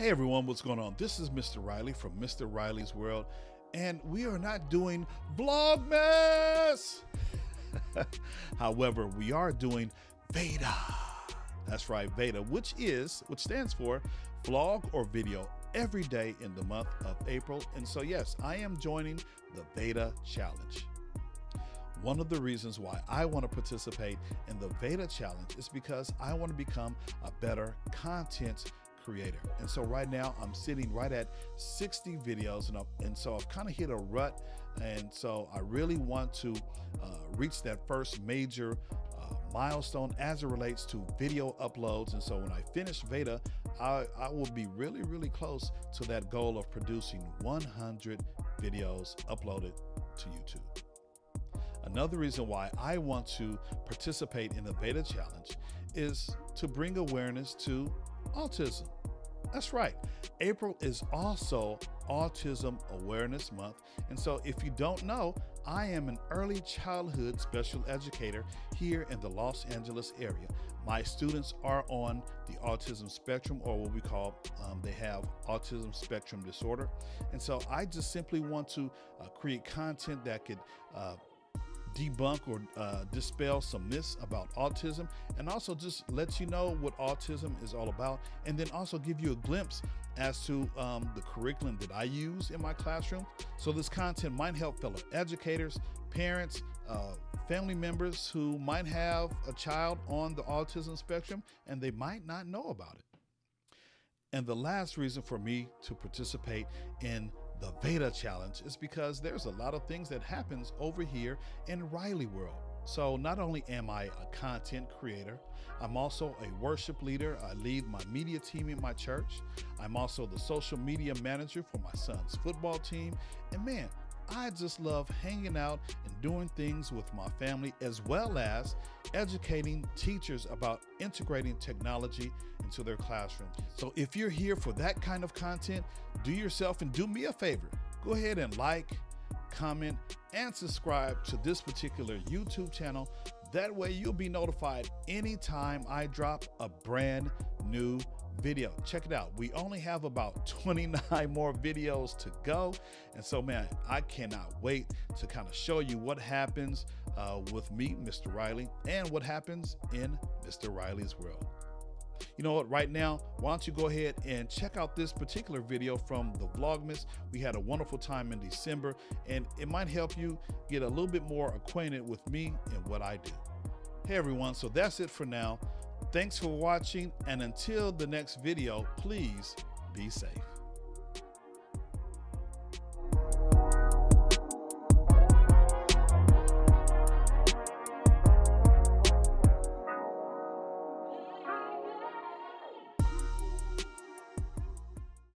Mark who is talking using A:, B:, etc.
A: Hey everyone, what's going on? This is Mr. Riley from Mr. Riley's World, and we are not doing Vlogmas. However, we are doing Veda. That's right, Veda, which is which stands for vlog or video every day in the month of April. And so yes, I am joining the Veda Challenge. One of the reasons why I want to participate in the Veda Challenge is because I want to become a better content creator. And so right now I'm sitting right at 60 videos and, and so I've kind of hit a rut. And so I really want to uh, reach that first major uh, milestone as it relates to video uploads. And so when I finish Veda, I, I will be really, really close to that goal of producing 100 videos uploaded to YouTube. Another reason why I want to participate in the Veda Challenge is to bring awareness to autism. That's right. April is also Autism Awareness Month. And so, if you don't know, I am an early childhood special educator here in the Los Angeles area. My students are on the autism spectrum, or what we call, um, they have autism spectrum disorder. And so, I just simply want to uh, create content that could uh, debunk or uh, dispel some myths about autism and also just let you know what autism is all about and then also give you a glimpse as to um, the curriculum that I use in my classroom. So this content might help fellow educators, parents, uh, family members who might have a child on the autism spectrum and they might not know about it. And the last reason for me to participate in the Veda Challenge is because there's a lot of things that happens over here in Riley World. So not only am I a content creator, I'm also a worship leader. I lead my media team in my church. I'm also the social media manager for my son's football team. And man, I just love hanging out and doing things with my family, as well as educating teachers about integrating technology into their classroom. So if you're here for that kind of content, do yourself and do me a favor. Go ahead and like, comment, and subscribe to this particular YouTube channel. That way you'll be notified anytime I drop a brand new video. Check it out. We only have about 29 more videos to go. And so, man, I cannot wait to kind of show you what happens uh, with me, Mr. Riley, and what happens in Mr. Riley's world. You know what, right now, why don't you go ahead and check out this particular video from the Vlogmas. We had a wonderful time in December, and it might help you get a little bit more acquainted with me and what I do. Hey everyone, so that's it for now. Thanks for watching, and until the next video, please be safe.